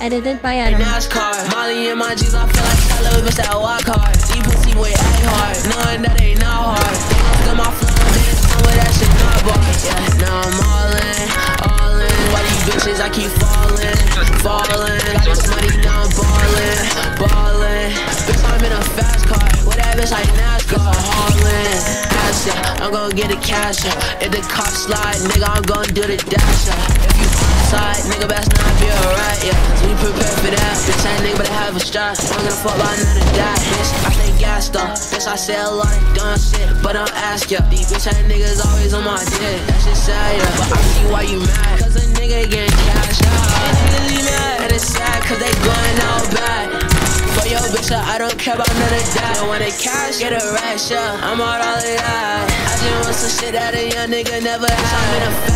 Edited by Adam. NASCAR, Molly in my jeans, I feel like I love bitch that walk hard. Deep pussy boy, act hard, knowing that ain't not hard. They gon' steal my flow, they just know that shit not bars. Yeah, now I'm all in, all in. Why these bitches, I keep falling, falling. Got this money, now I'm ballin', ballin'. Bitch, I'm in a fast car, with that bitch like NASCAR, haulin'. Ass yeah, I'm gon' get the cash yeah. If the cops slide, nigga, I'm gon' do the dash yeah. If you side, nigga, best not be alright, yeah. So we prepare for that. Bitch, that nigga better have a strap. I'm gonna fuck by none of that, bitch. I stay gassed up. Bitch, I say a lot of dumb shit, but I'll ask ya. These bitch, that niggas always on my dick. That shit sad, yeah. But I see why you mad. Cause a nigga getting cash out. Niggas be mad. And it's sad cause they going out bad. For yo, bitch, I don't care about none of that. I want the cash, get a rash, yeah. I'm out all of that. I just want some shit that a young nigga never had. I'm in a